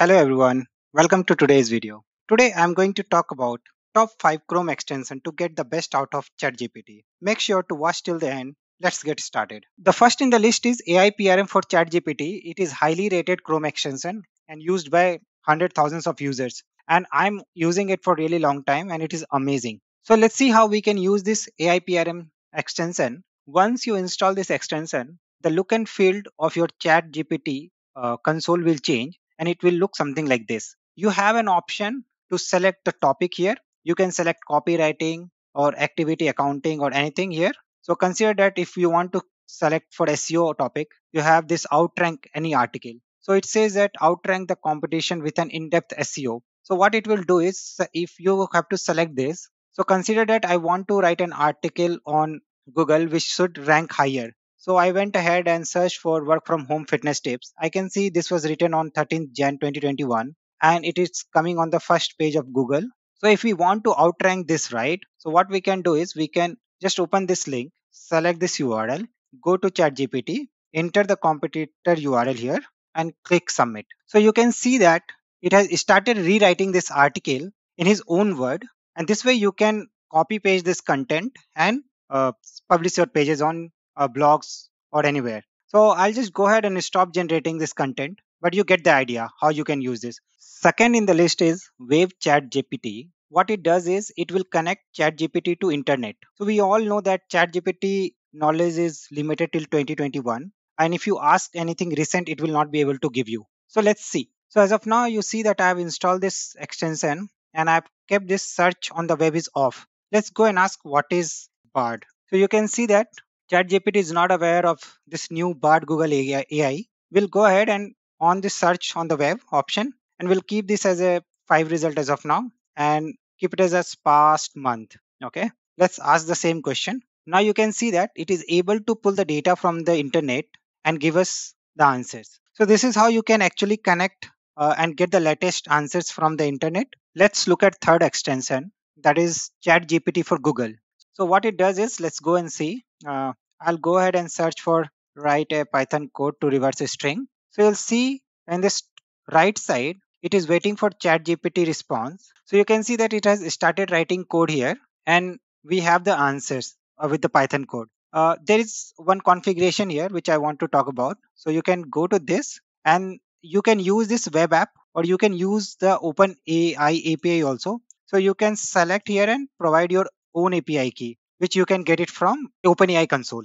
Hello everyone, welcome to today's video. Today I'm going to talk about top 5 Chrome extension to get the best out of ChatGPT. Make sure to watch till the end. Let's get started. The first in the list is AI PRM for ChatGPT. It is highly rated Chrome extension and used by hundred thousands of users. And I'm using it for really long time and it is amazing. So let's see how we can use this AI PRM extension. Once you install this extension, the look and feel of your ChatGPT uh, console will change and it will look something like this. You have an option to select the topic here. You can select copywriting or activity accounting or anything here. So consider that if you want to select for SEO topic, you have this outrank any article. So it says that outrank the competition with an in-depth SEO. So what it will do is if you have to select this, so consider that I want to write an article on Google which should rank higher. So I went ahead and searched for work from home fitness tips. I can see this was written on 13th Jan 2021 and it is coming on the first page of Google. So if we want to outrank this right, so what we can do is we can just open this link, select this URL, go to ChatGPT, enter the competitor URL here and click submit. So you can see that it has started rewriting this article in his own word and this way you can copy paste this content and uh, publish your pages on uh, blogs or anywhere. So I'll just go ahead and stop generating this content, but you get the idea how you can use this. Second in the list is Web Chat GPT. What it does is it will connect Chat GPT to internet. So we all know that Chat GPT knowledge is limited till 2021. And if you ask anything recent, it will not be able to give you. So let's see. So as of now, you see that I have installed this extension and I've kept this search on the web is off. Let's go and ask what is Bard. So you can see that ChatGPT is not aware of this new Bard Google AI, we'll go ahead and on the search on the web option and we'll keep this as a five result as of now and keep it as a past month. Okay, let's ask the same question. Now you can see that it is able to pull the data from the internet and give us the answers. So this is how you can actually connect uh, and get the latest answers from the internet. Let's look at third extension that is ChatGPT for Google. So what it does is let's go and see uh, I'll go ahead and search for write a Python code to reverse a string. So you'll see in this right side, it is waiting for chat GPT response. So you can see that it has started writing code here and we have the answers uh, with the Python code. Uh, there is one configuration here which I want to talk about. So you can go to this and you can use this web app or you can use the Open AI API also. So you can select here and provide your own API key which you can get it from OpenAI console.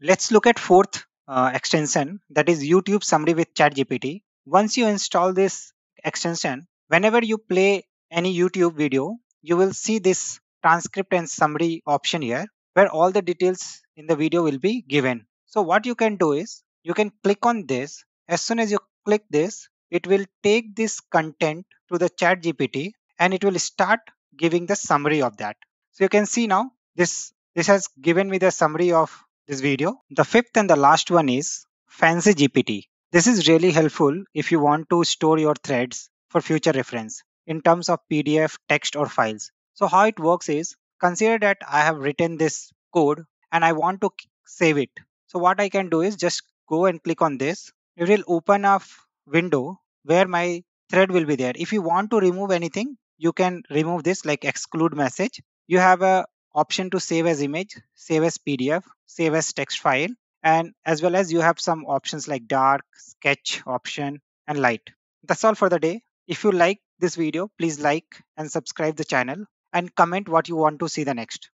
Let's look at fourth uh, extension that is YouTube summary with ChatGPT. Once you install this extension, whenever you play any YouTube video, you will see this transcript and summary option here where all the details in the video will be given. So what you can do is you can click on this. As soon as you click this, it will take this content to the chat GPT and it will start giving the summary of that. So you can see now this, this has given me the summary of this video. The fifth and the last one is Fancy GPT. This is really helpful if you want to store your threads for future reference in terms of PDF, text or files. So how it works is consider that I have written this code and I want to save it. So what I can do is just go and click on this. It will open a window where my thread will be there. If you want to remove anything, you can remove this like exclude message. You have a option to save as image, save as PDF, save as text file, and as well as you have some options like dark, sketch option, and light. That's all for the day. If you like this video, please like and subscribe the channel and comment what you want to see the next.